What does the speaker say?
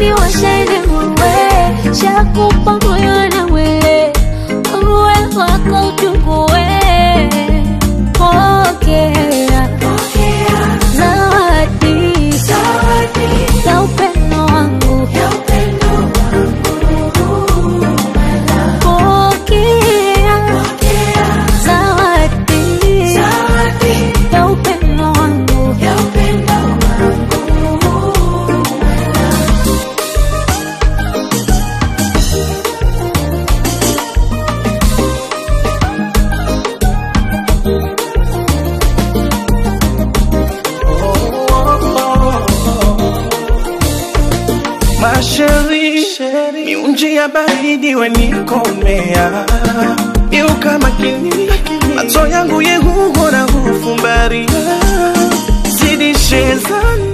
yani washene muwe shakupa moyo na mwili uwe wako uchukue Masheri, miunji ya baridi wenikomea Iuka makini, macho yangu yehugo na hufumbaria Zidishe zani